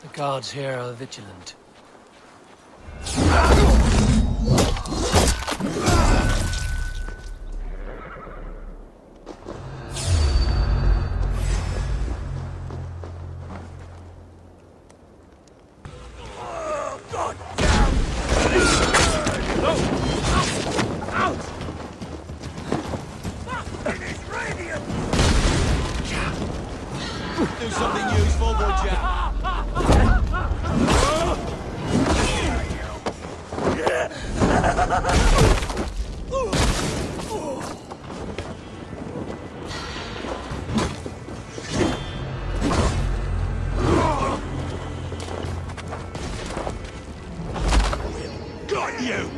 The guards here are vigilant. Got you! You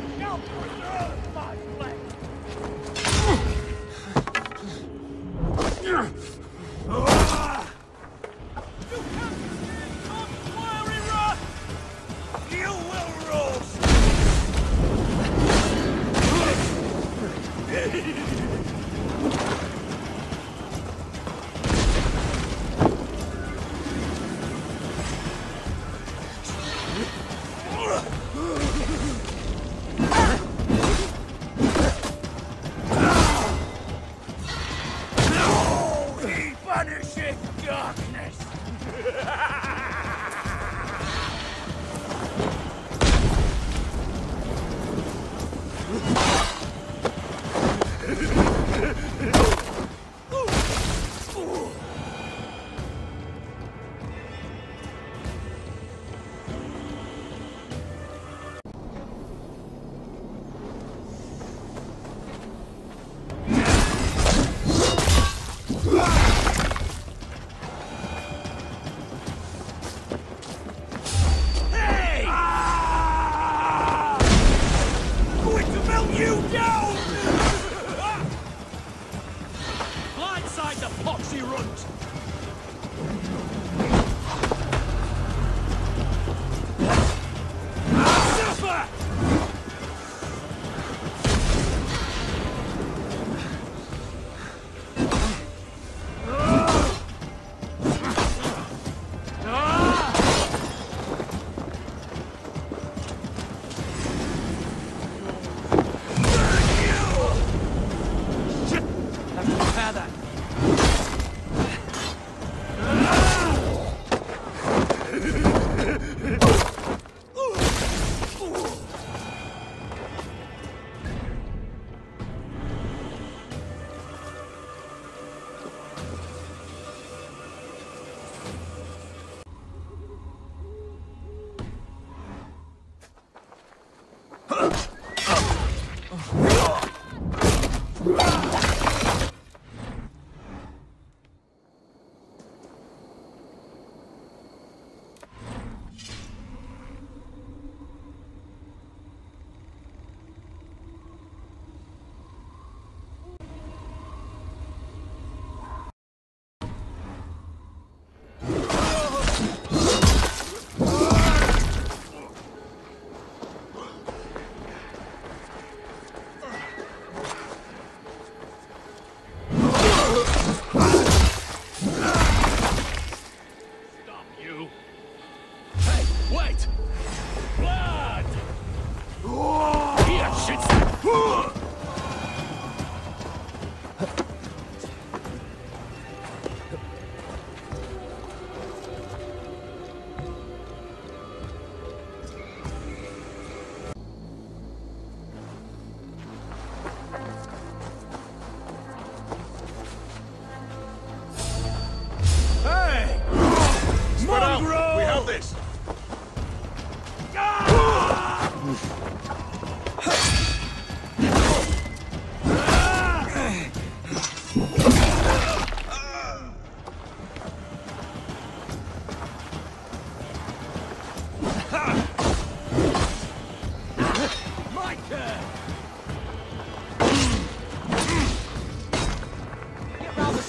poxy runt!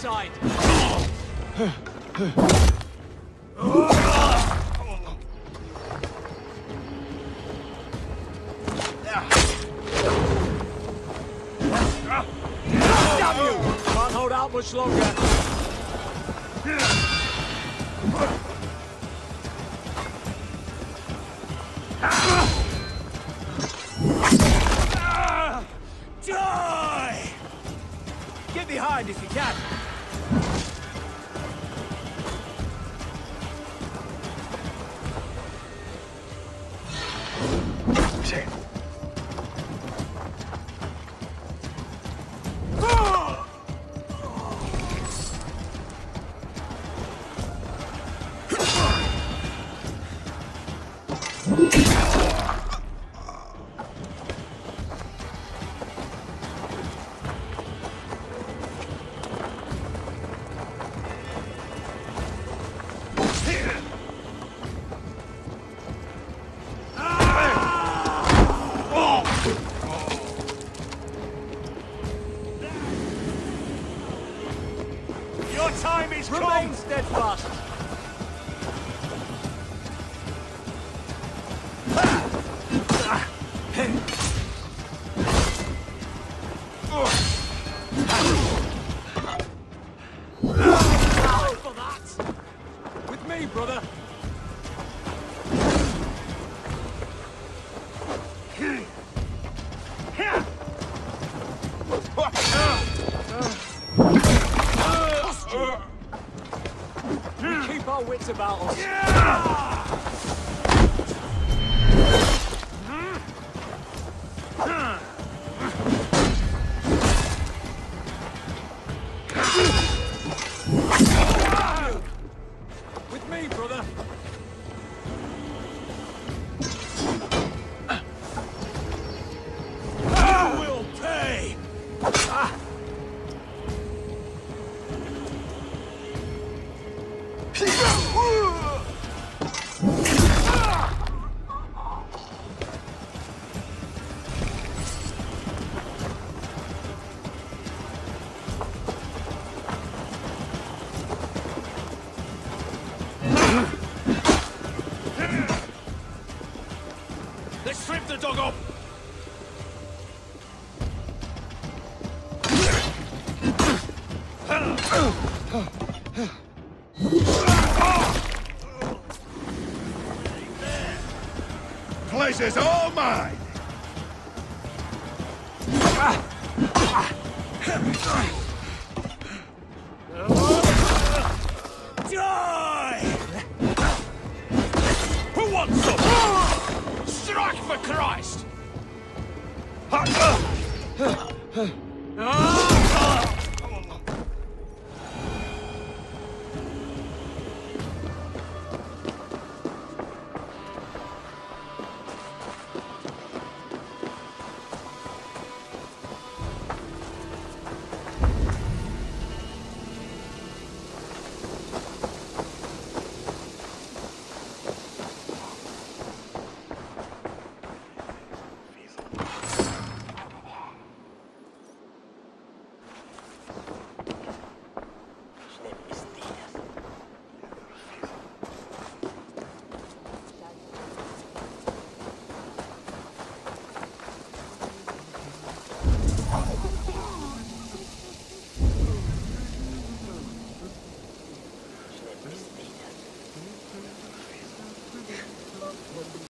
side. Can't hold out much longer. Die! Get behind if you can. Place all mine! Die! Who wants them? Strike for Christ!